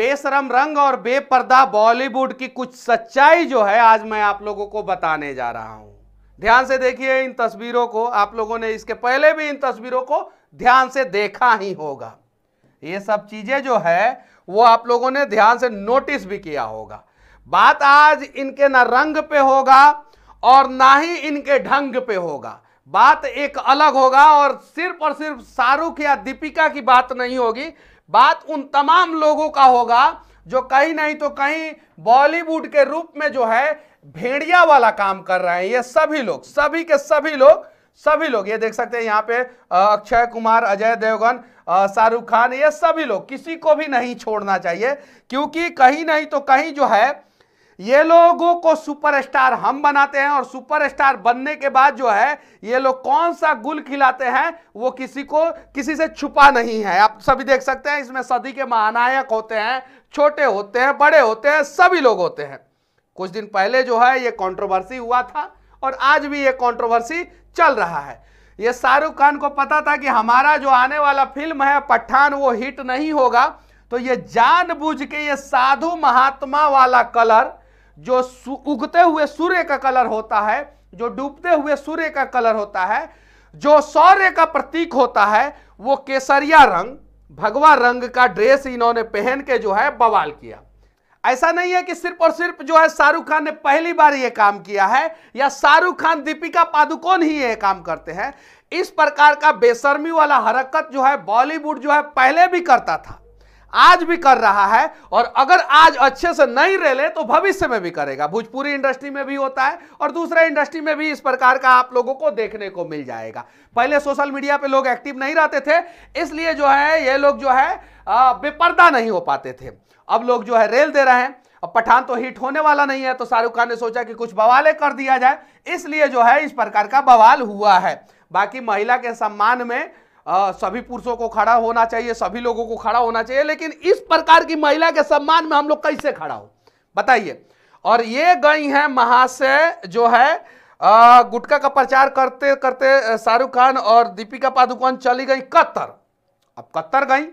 बेशरम रंग और बेपर्दा बॉलीवुड की कुछ सच्चाई जो है आज मैं आप लोगों को बताने जा रहा हूँ। ध्यान से देखिए इन तस्वीरों को, आप लोगों ने इसके पहले भी इन तस्वीरों को ध्यान से देखा ही होगा। ये सब चीज़ें जो है, वो आप लोगों ने ध्यान से नोटिस भी किया होगा। बात आज इनके ना रंग पे होगा और ना ही इनके ढंग पे होगा। बात एक अलग होगा और सिर्फ़ और सिर्फ़ शाहरुख या दीपिका की बात नहीं होगी बात उन तमाम लोगों का होगा जो कहीं नहीं तो कहीं बॉलीवुड के रूप में जो है भेड़िया वाला काम कर रहे हैं। ये सभी लोग, सभी के सभी लोग सभी लोग, ये देख सकते हैं यहाँ पे अक्षय कुमार, अजय देवगन शाहरुख खान, ये सभी लोग, किसी को भी नहीं छोड़ना चाहिए, क्योंकि कहीं नहीं तो कहीं जो है ये लोगों को सुपरस्टार हम बनाते हैं और सुपरस्टार बनने के बाद जो है, ये लोग कौन सा गुल खिलाते हैं, वो किसी को, किसी से छुपा नहीं है। आप सभी देख सकते हैं, इसमें सदी के महानायक होते हैं, छोटे होते हैं, बड़े होते हैं, सभी लोग होते हैं। कुछ दिन पहले जो है, ये कंट्रोवर्सी हुआ था और आज भी ये कंट्रोवर्सी चल रहा है। ये शाहरुख खान को पता था कि हमारा जो आने वाला फ़िल्म है, पठान, वो हिट नहीं होगा। तो ये जानबूझ के ये साधु महात्मा वाला कलर जो उगते हुए सूर्य का कलर होता है, जो डूबते हुए सूर्य का कलर होता है, जो सौर्य का प्रतीक होता है, वो केसरिया रंग, भगवा रंग का ड्रेस इन्होंने पहन के जो है बवाल किया। ऐसा नहीं है कि सिर्फ़ और सिर्फ़ जो है शाहरुख खान ने पहली बार ये काम किया है, या शाहरुख खान, दीपिका पादुकोण ही ये काम करते हैं। इस प्रकार का बेशर्मी वाला हरकत जो है बॉलीवुड जो है पहले भी करता था। आज भी कर रहा है और अगर आज अच्छे से नहीं रह ले तो भविष्य में भी करेगा। भोजपुरी इंडस्ट्री में भी होता है और दूसरे इंडस्ट्री में भी इस प्रकार का आप लोगों को देखने को मिल जाएगा। पहले सोशल मीडिया पे लोग एक्टिव नहीं रहते थे, इसलिए जो है, ये लोग जो है बेपर्दा नहीं हो पाते थे। अब लोग जो है, रेल दे रहे हैं। अब पठान तो हिट होने वाला नहीं है तो शाहरुख खान ने सोचा कि कुछ बवाले कर दिया जाए। इसलिए जो है, इस प्रकार का बवाल हुआ है। बाकी महिला के सम्मान में आ, सभी पुरुषों को खड़ा होना चाहिए सभी लोगों को खड़ा होना चाहिए लेकिन इस प्रकार की महिला के सम्मान में हम लोग कैसे खड़ा हो? बताइए। और ये गई है महाशय जो है गुटका का प्रचार करते करते शाहरुख खान और दीपिका पादुकोण चली गई कत्तर अब कत्तर गई।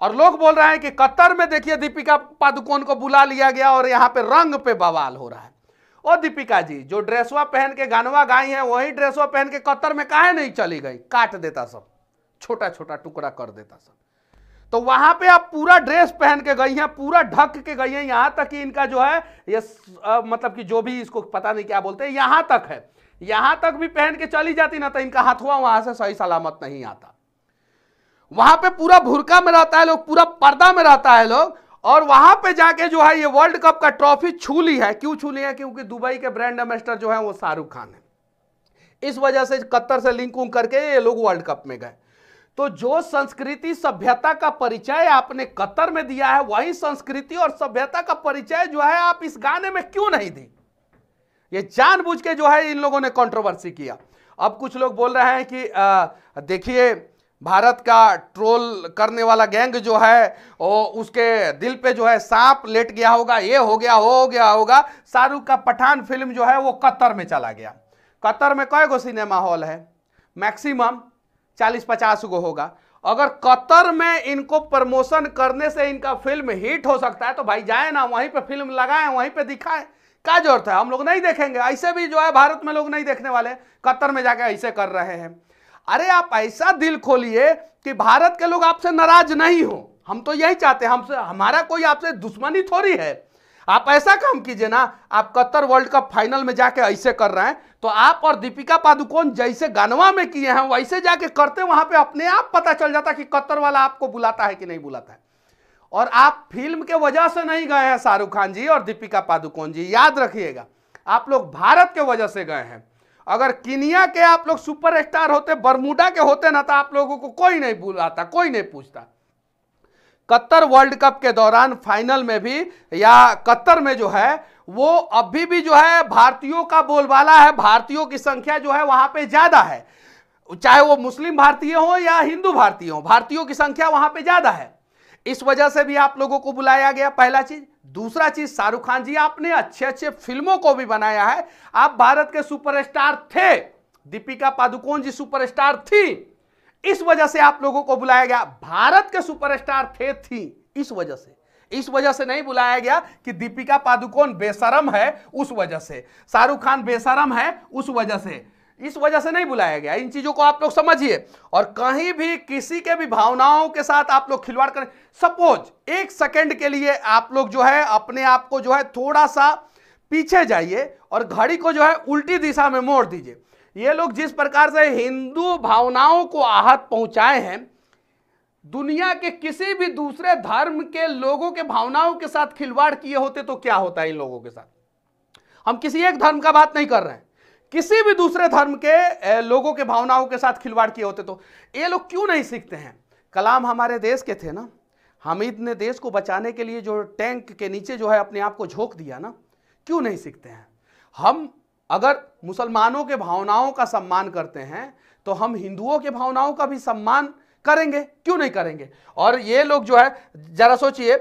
और लोग बोल रहे हैं कि कत्तर में देखिए दीपिका पादुकोण को बुला लिया गया और यहाँ पे रंग पे बवाल हो रहा है। ओ दीपिका जी जो ड्रेसवा पहन के गानवा गाई है वही ड्रेसवा पहन के कत्तर में काहे नहीं चली गई? काट देता सब। छोटा छोटा टुकड़ा कर देता सब। तो वहाँ पे आप पूरा ड्रेस पहन के गई हैं, पूरा ढक के गई हैं, यहाँ तक कि इनका जो है, ये मतलब कि जो भी इसको पता नहीं क्या बोलते हैं, यहाँ तक है। यहाँ तक भी पहन के चली जाती ना तो इनका हाथुआ वहाँ से सही सलामत नहीं आता। वहाँ पे पूरा भुरका में रहता है लोग, पूरा पर्दा में रहता है लोग, और वहाँ पे जाके जो है, ये वर्ल्ड कप का ट्रॉफी छू ली है। क्यों छू ली है? क्योंकि दुबई के ब्रांड एम्बेसडर जो है, वो शाहरुख खान है। इस वजह से कत्तर से लिंक करके ये लोग वर्ल्ड कप में गए। तो जो संस्कृति सभ्यता का परिचय आपने कतर में दिया है, वही संस्कृति और सभ्यता का परिचय जो है आप इस गाने में क्यों नहीं दी? ये जानबूझ के जो है इन लोगों ने कंट्रोवर्सी किया। अब कुछ लोग बोल रहे हैं कि देखिए, भारत का ट्रोल करने वाला गैंग जो है वो उसके दिल पे जो है सांप लेट गया होगा, ये हो गया हो गया होगा। शाहरुख का पठान फ़िल्म जो है वो कतर में चला गया। कतर में कई गो सिनेमा हॉल है? मैक्सिमम चालीस पचास गो होगा। अगर कतर में इनको प्रमोशन करने से इनका फ़िल्म हिट हो सकता है तो भाई जाए ना, वहीं पे फ़िल्म लगाए, वहीं पे दिखाएँ। क्या ज़रूरत है? हम लोग नहीं देखेंगे। ऐसे भी जो है, भारत में लोग नहीं देखने वाले कतर में जाके ऐसे कर रहे हैं। अरे, आप ऐसा दिल खोलिए कि भारत के लोग आपसे नाराज़ नहीं हो। हम तो यही चाहते हैं, हमसे, हमारा कोई आपसे दुश्मनी थोड़ी है। आप ऐसा काम कीजिए ना, आप कतर वर्ल्ड कप फाइनल में जाके ऐसे कर रहे हैं तो आप और दीपिका पादुकोण जैसे गानवा में किए हैं, वैसे जाके करते वहाँ पे अपने आप पता चल जाता कि कतर वाला आपको बुलाता है कि नहीं बुलाता है। और आप फ़िल्म के वजह से नहीं गए हैं, शाहरुख खान जी और दीपिका पादुकोण जी, याद रखिएगा, आप लोग भारत के वजह से गए हैं। अगर किनिया के आप लोग सुपरस्टार होते, बरमुडा के होते ना तो आप लोगों को कोई नहीं बुलाता, कोई नहीं पूछता। कतर वर्ल्ड कप के दौरान फाइनल में भी, या कतर में जो है, वो अभी भी जो है, भारतीयों का बोलबाला है, भारतीयों की संख्या जो है, वहाँ पे ज़्यादा है। चाहे वो मुस्लिम भारतीय हो या हिंदू भारतीय हो, भारतीयों की संख्या वहाँ पे ज़्यादा है। इस वजह से भी आप लोगों को बुलाया गया। पहला चीज़। दूसरा चीज़, शाहरुख खान जी, आपने अच्छे अच्छे फ़िल्मों को भी बनाया है। आप भारत के सुपरस्टार थे। दीपिका पादुकोण जी सुपरस्टार थी। इस वजह से आप लोगों को बुलाया गया। भारत के सुपरस्टार थे, थी। इस वजह से। इस वजह से नहीं बुलाया गया कि दीपिका पादुकोण बेशरम है, उस वजह से। शाहरुख खान बेशरम है, उस वजह से। इस वजह से नहीं बुलाया गया। इन चीज़ों को आप लोग समझिए। और कहीं भी किसी के भी भावनाओं के साथ आप लोग खिलवाड़ करें। सपोज़, एक सेकंड के लिए आप लोग जो है, अपने आप को जो है, थोड़ा सा पीछे जाइए और घड़ी को जो है, उल्टी दिशा में मोड़ दीजिए। ये लोग जिस प्रकार से हिंदू भावनाओं को आहत पहुँचाए हैं, दुनिया के किसी भी दूसरे धर्म के लोगों के भावनाओं के साथ खिलवाड़ किए होते तो क्या होता है इन लोगों के साथ? हम किसी एक धर्म का बात नहीं कर रहे हैं। किसी भी दूसरे धर्म के लोगों के भावनाओं के साथ खिलवाड़ किए होते तो ये लोग क्यों नहीं सीखते हैं? कलाम हमारे देश के थे ना। हामिद ने देश को बचाने के लिए जो टैंक के नीचे जो है अपने आप को झोंक दिया ना, क्यों नहीं सीखते हैं? हम अगर मुसलमानों के भावनाओं का सम्मान करते हैं तो हम हिंदुओं के भावनाओं का भी सम्मान करेंगे। क्यों नहीं करेंगे? और ये लोग जो है, जरा सोचिए,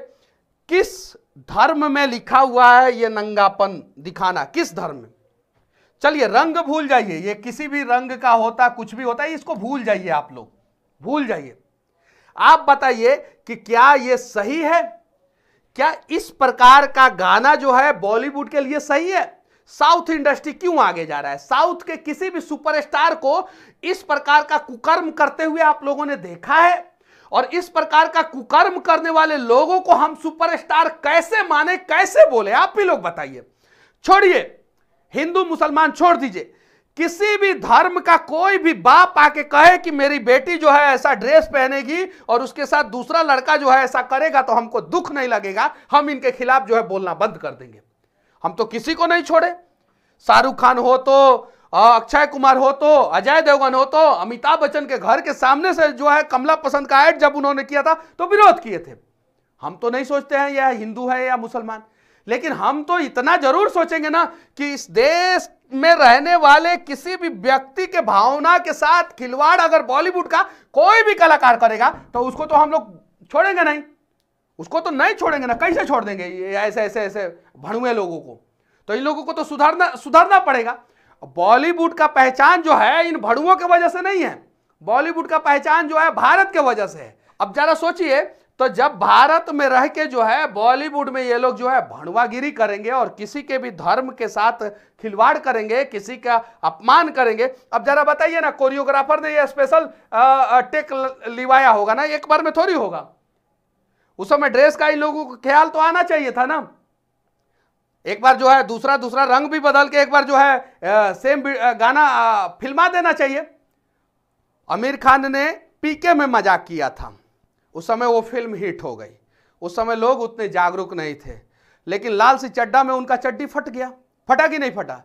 किस धर्म में लिखा हुआ है ये नंगापन दिखाना? किस धर्म में? चलिए, रंग भूल जाइए। ये किसी भी रंग का होता, कुछ भी होता है इसको भूल जाइए आप लोग। भूल जाइए। आप बताइए कि क्या ये सही है? क्या इस प्रकार का गाना जो है, बॉलीवुड के लिए सही है? साउथ इंडस्ट्री क्यों आगे जा रहा है? साउथ के किसी भी सुपरस्टार को इस प्रकार का कुकर्म करते हुए आप लोगों ने देखा है और इस प्रकार का कुकर्म करने वाले लोगों को हम सुपरस्टार कैसे माने, कैसे बोले, आप भी लोग बताइए। छोड़िए, हिंदू मुसलमान छोड़ दीजिए। किसी भी धर्म का कोई भी बाप आके कहे कि मेरी बेटी जो है ऐसा ड्रेस पहनेगी और उसके साथ दूसरा लड़का जो है ऐसा करेगा तो हमको दुख नहीं लगेगा, हम इनके खिलाफ जो है बोलना बंद कर देंगे। हम तो किसी को नहीं छोड़े। शाहरुख खान हो तो अक्षय कुमार हो तो अजय देवगन हो तो अमिताभ बच्चन के घर के सामने से जो है कमला पसंद का एड जब उन्होंने किया था तो विरोध किए थे। हम तो नहीं सोचते हैं यह हिंदू है या मुसलमान। लेकिन हम तो इतना ज़रूर सोचेंगे ना कि इस देश में रहने वाले किसी भी व्यक्ति के भावना के साथ खिलवाड़ अगर बॉलीवुड का कोई भी कलाकार करेगा तो उसको तो हम लोग छोड़ेंगे नहीं। उसको तो नहीं छोड़ेंगे ना, कैसे छोड़ देंगे? ऐसे ऐसे ऐसे भणुए लोगों को। तो इन लोगों को तो सुधारना सुधारना पड़ेगा। बॉलीवुड का पहचान जो है, इन भड़ुओं की वजह से नहीं है। बॉलीवुड का पहचान जो है, भारत के वजह से है। अब जरा सोचिए तो जब भारत में रह के जो है, बॉलीवुड में ये लोग जो है भणवागिरी करेंगे और किसी के भी धर्म के साथ खिलवाड़ करेंगे, किसी का अपमान करेंगे, अब जरा बताइए ना, कोरियोग्राफर ने ये स्पेशल टेक लिवाया होगा ना? एक बार में थोड़ी होगा। उस समय ड्रेस का इन लोगों को ख्याल तो आना चाहिए था ना। एक बार जो है दूसरा दूसरा रंग भी बदल के एक बार जो है आ, सेम गाना फिल्मा देना चाहिए। आमिर खान ने पीके में मज़ाक किया था। उस समय वो फ़िल्म हिट हो गई। उस समय लोग उतने जागरूक नहीं थे। लेकिन लाल सी चड्डा में उनका चड्डी फट गया। फटा कि नहीं फटा?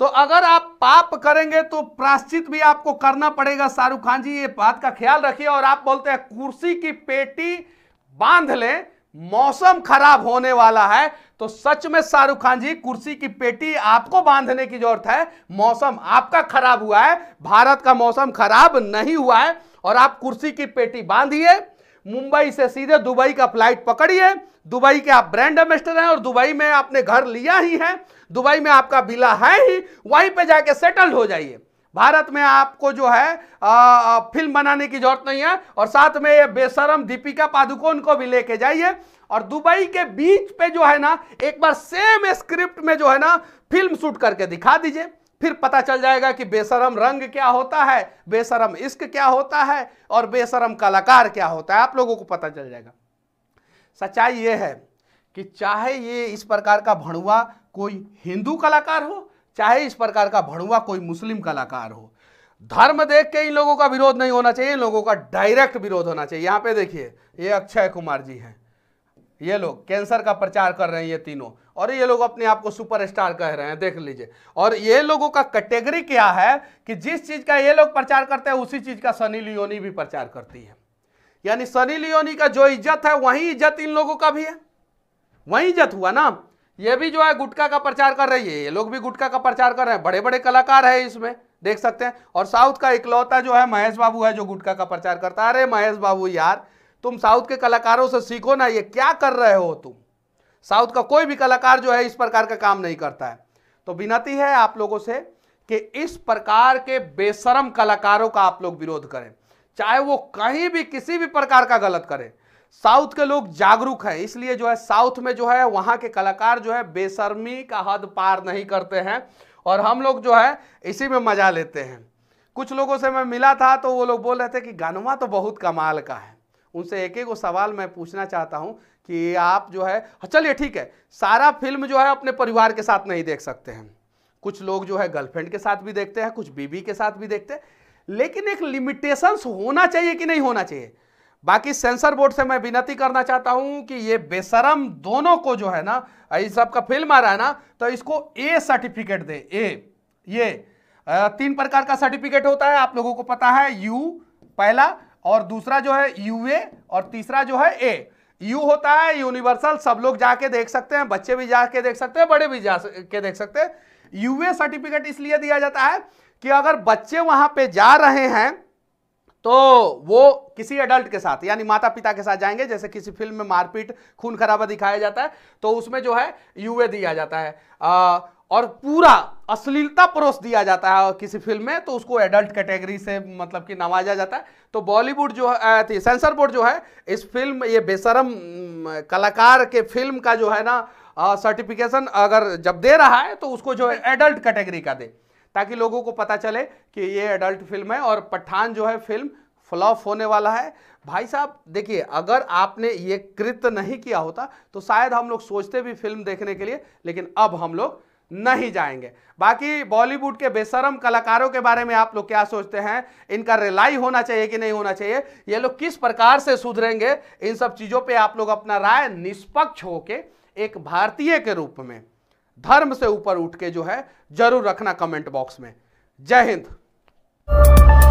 तो अगर आप पाप करेंगे तो प्राश्चित भी आपको करना पड़ेगा। शाहरुख खान जी ये बात का ख्याल रखिए और आप बोलते हैं कुर्सी की पेटी बाँध ले, मौसम खराब होने वाला है तो सच में शाहरुख खान जी, कुर्सी की पेटी आपको बांधने की ज़रूरत है। मौसम आपका खराब हुआ है, भारत का मौसम खराब नहीं हुआ है, और आप कुर्सी की पेटी बांधिए, मुंबई से सीधे दुबई का फ़्लाइट पकड़िए, दुबई के आप ब्रांड एम्बेसडर हैं और दुबई में आपने घर लिया ही है, दुबई में आपका बिला है ही, वहीं पे जाके सेटल्ड हो जाइए। भारत में आपको जो है आ, फ़िल्म बनाने की ज़रूरत नहीं है और साथ में ये बेशरम दीपिका पादुकोण को भी लेके जाइए और दुबई के बीच पे जो है ना एक बार सेम स्क्रिप्ट में जो है ना फ़िल्म शूट करके दिखा दीजिए। फिर पता चल जाएगा कि बेशरम रंग क्या होता है बेशरम इश्क क्या होता है और बेशरम कलाकार क्या होता है आप लोगों को पता चल जाएगा। सच्चाई ये है कि चाहे ये इस प्रकार का भणुआ कोई हिंदू कलाकार हो चाहे इस प्रकार का भड़ुआ कोई मुस्लिम कलाकार हो, धर्म देख के इन लोगों का विरोध नहीं होना चाहिए, इन लोगों का डायरेक्ट विरोध होना चाहिए। यहाँ पे देखिए, ये अक्षय कुमार जी हैं। ये लोग कैंसर का प्रचार कर रहे हैं ये तीनों। और ये लोग अपने आप को सुपरस्टार कह रहे हैं, देख लीजिए। और ये लोगों का कैटेगरी क्या है कि जिस चीज़ का ये लोग प्रचार करते हैं, उसी चीज़ का सनी लियोनी भी प्रचार करती है। यानी सनी लियोनी का जो इज़्ज़त है, वही इज़्ज़त इन लोगों का भी है। वही इज़्ज़त हुआ ना। ये भी जो है गुटका का प्रचार कर रही है, ये लोग भी गुटका का प्रचार कर रहे हैं। बड़े बड़े कलाकार है इसमें, देख सकते हैं। और साउथ का इकलौता जो है महेश बाबू है जो गुटका का प्रचार करता है। अरे महेश बाबू यार, तुम साउथ के कलाकारों से सीखो ना, ये क्या कर रहे हो तुम? साउथ का कोई भी कलाकार जो है इस प्रकार का काम नहीं करता है। तो विनती है आप लोगों से कि इस प्रकार के बेशरम कलाकारों का आप लोग विरोध करें। चाहे वो कहीं भी, किसी भी प्रकार का गलत करें। साउथ के लोग जागरूक हैं इसलिए जो है साउथ में जो है वहाँ के कलाकार जो है बेशर्मी का हद पार नहीं करते हैं और हम लोग जो है इसी में मज़ा लेते हैं। कुछ लोगों से मैं मिला था तो वो लोग बोल रहे थे कि गानवा तो बहुत कमाल का है। उनसे एक एक सवाल मैं पूछना चाहता हूँ कि आप जो है हाँ, चलिए ठीक है सारा फ़िल्म जो है अपने परिवार के साथ नहीं देख सकते हैं। कुछ लोग जो है गर्लफ्रेंड के साथ भी देखते हैं कुछ बीबी के साथ भी देखते हैं लेकिन एक लिमिटेशंस होना चाहिए कि नहीं होना चाहिए? बाकी सेंसर बोर्ड से मैं विनती करना चाहता हूँ कि ये बेशरम दोनों को जो है ना इस सबका फ़िल्म आ रहा है ना तो इसको ए सर्टिफिकेट दे। ए ये तीन प्रकार का सर्टिफिकेट होता है, आप लोगों को पता है यू पहला, और दूसरा जो है यूए और तीसरा जो है ए यू होता है यूनिवर्सल सब लोग जाके देख सकते हैं, बच्चे भी जाके देख सकते हैं, बड़े भी जा के देख सकते हैं। यूए सर्टिफिकेट इसलिए दिया जाता है कि अगर बच्चे वहाँ पे जा रहे हैं तो वो किसी एडल्ट के साथ यानी माता पिता के साथ जाएँगे जैसे किसी फ़िल्म में मारपीट खून खराबा दिखाया जाता है तो उसमें जो है यूए दिया जाता है। आ, और पूरा अश्लीलता परोस दिया जाता है किसी फ़िल्म में तो उसको एडल्ट कैटेगरी से मतलब कि नवाजा जाता है। तो बॉलीवुड जो है सेंसर बोर्ड जो है इस फ़िल्म ये बेशरम कलाकार के फ़िल्म का जो है ना सर्टिफिकेशन अगर जब दे रहा है तो उसको जो है एडल्ट कैटेगरी का दे। ताकि लोगों को पता चले कि ये एडल्ट फ़िल्म है और पठान जो है फ़िल्म फ्लॉप होने वाला है। भाई साहब, देखिए, अगर आपने ये कृत्य नहीं किया होता तो शायद हम लोग सोचते भी फ़िल्म देखने के लिए, लेकिन अब हम लोग नहीं जाएँगे। बाकी बॉलीवुड के बेशरम कलाकारों के बारे में आप लोग क्या सोचते हैं? इनका रिलाई होना चाहिए कि नहीं होना चाहिए? ये लोग किस प्रकार से सुधरेंगे? इन सब चीज़ों पे आप लोग अपना राय निष्पक्ष होके एक भारतीय के रूप में धर्म से ऊपर उठ के जो है ज़रूर रखना कमेंट बॉक्स में। जय हिंद।